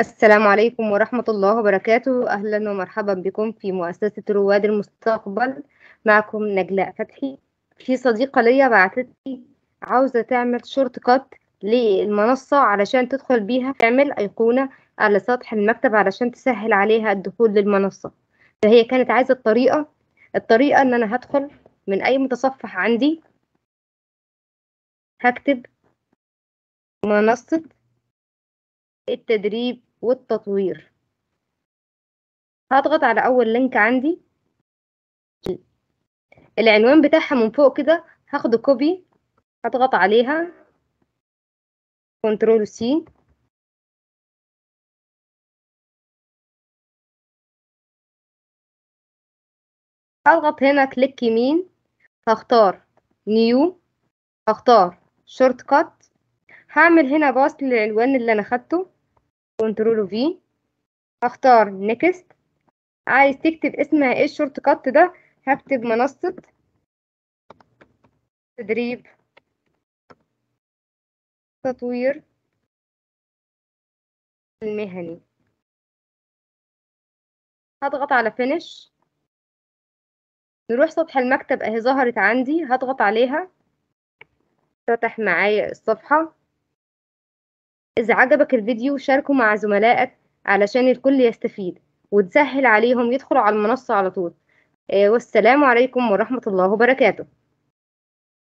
السلام عليكم ورحمة الله وبركاته. أهلا ومرحبا بكم في مؤسسة رواد المستقبل. معكم نجلاء فتحي. في صديقة ليا بعتت لي عاوزة تعمل شورت كات للمنصة علشان تدخل بيها تعمل أيقونة على سطح المكتب علشان تسهل عليها الدخول للمنصة. فهي كانت عايزة الطريقة الطريقة إن أنا هدخل من أي متصفح عندي هكتب منصة التدريب والتطوير. هضغط على أول link عندي. العنوان بتاعها من فوق كده. هاخده copy هضغط عليها. Control C هضغط هنا click يمين. هختار new هختار shortcut هعمل هنا paste للعنوان اللي أنا خدته. control V هختار next عايز تكتب اسمها إيه ال shortcut ده؟ هكتب منصة تدريب تطوير المهني. هضغط على فينش نروح سطح المكتب اهي ظهرت عندي هضغط عليها. فتح معايا الصفحة. إذا عجبك الفيديو شاركه مع زملائك علشان الكل يستفيد وتسهل عليهم يدخلوا على المنصة على طول. والسلام عليكم ورحمة الله وبركاته.